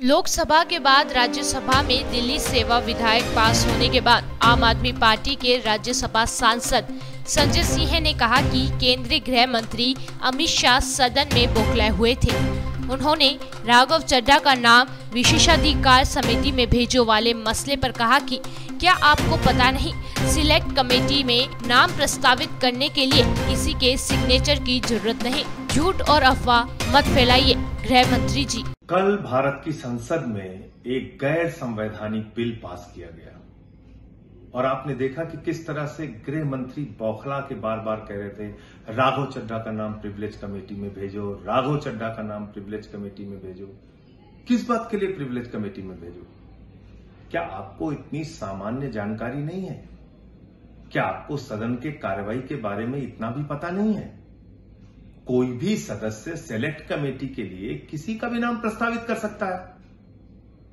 लोकसभा के बाद राज्यसभा में दिल्ली सेवा विधायक पास होने के बाद आम आदमी पार्टी के राज्यसभा सांसद संजय सिंह ने कहा कि केंद्रीय गृह मंत्री अमित शाह सदन में बौखलाए हुए थे। उन्होंने राघव चड्डा का नाम विशेषाधिकार समिति में भेजो वाले मसले पर कहा कि क्या आपको पता नहीं, सिलेक्ट कमेटी में नाम प्रस्तावित करने के लिए किसी के सिग्नेचर की ज़रूरत नहीं। झूठ और अफवाह मत फैलाइए, गृह मंत्री जी। कल भारत की संसद में एक गैर संवैधानिक बिल पास किया गया। और आपने देखा कि किस तरह से गृह मंत्री बौखला के बार बार कह रहे थे, राघव चड्डा का नाम प्रिविलेज कमेटी में भेजो, राघव चड्डा का नाम प्रिविलेज कमेटी में भेजो। किस बात के लिए प्रिविलेज कमेटी में भेजो? क्या आपको इतनी सामान्य जानकारी नहीं है? क्या आपको सदन के कार्रवाई के बारे में इतना भी पता नहीं है? कोई भी सदस्य सेलेक्ट कमेटी के लिए किसी का भी नाम प्रस्तावित कर सकता है।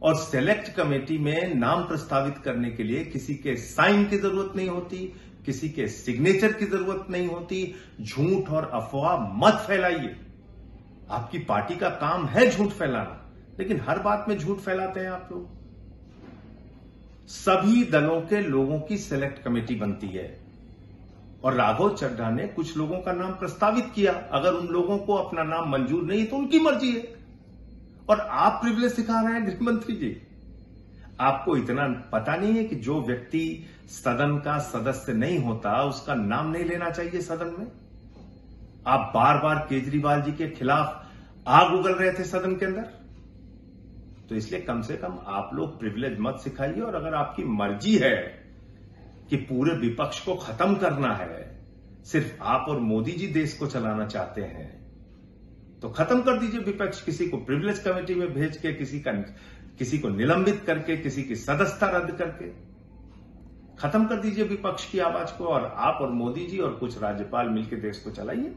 और सेलेक्ट कमेटी में नाम प्रस्तावित करने के लिए किसी के साइन की ज़रूरत नहीं होती, किसी के सिग्नेचर की ज़रूरत नहीं होती। झूठ और अफवाह मत फैलाइए। आपकी पार्टी का काम है झूठ फैलाना, लेकिन हर बात में झूठ फैलाते हैं आप लोग। सभी दलों के लोगों की सेलेक्ट कमेटी बनती है। और राघव चड्ढा ने कुछ लोगों का नाम प्रस्तावित किया। अगर उन लोगों को अपना नाम मंजूर नहीं तो उनकी मर्ज़ी है। और आप प्रिविलेज सिखा रहे हैं गृह मंत्री जी। आपको इतना पता नहीं है कि जो व्यक्ति सदन का सदस्य नहीं होता, उसका नाम नहीं लेना चाहिए सदन में? आप बार बार केजरीवाल जी के खिलाफ आग उगल रहे थे सदन के अंदर? तो इसलिए कम से कम आप लोग प्रिविलेज मत सिखाइए, और अगर आपकी मर्ज़ी है कि पूरे विपक्ष को खत्म करना है। सिर्फ़ आप और मोदी जी देश को चलाना चाहते हैं। तो खत्म कर दीजिए विपक्ष, किसी को प्रिविलेज कमेटी में भेज के, किसी का, किसी को निलंबित करके, किसी की सदस्यता रद्द करके। खत्म कर दीजिए विपक्ष की आवाज़ को और आप और मोदी जी और कुछ राज्यपाल मिलकर देश को चलाइए।